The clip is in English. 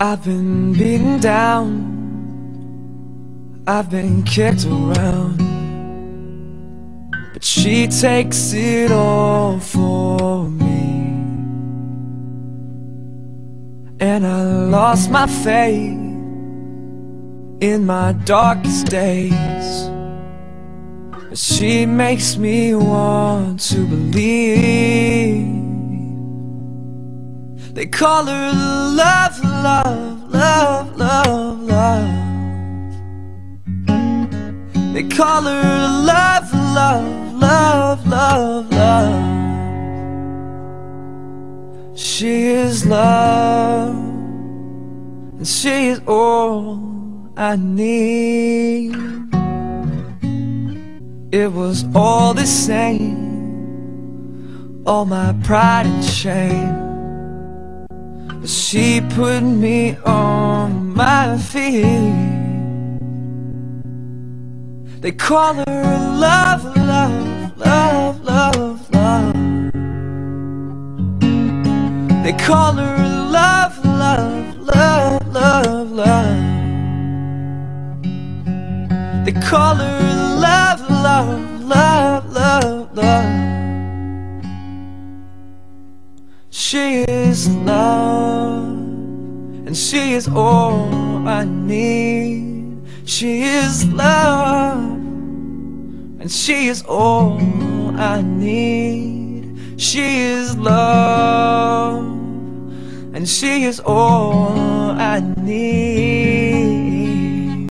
I've been beaten down. I've been kicked around. But she takes it all for me. And I lost my faith In my darkest days. But she makes me want to believe they call her love, love, love, love, love. They call her love, love, love, love, love. She is love And she is all I need. It was all the same All my pride and shame she put me on my feet. They call her love, love, love, love, love. They call her love, love, love, love, love. They call her love, love, love, love, love She is love, and she is all I need. She is love, and she is all I need. She is love, and she is all.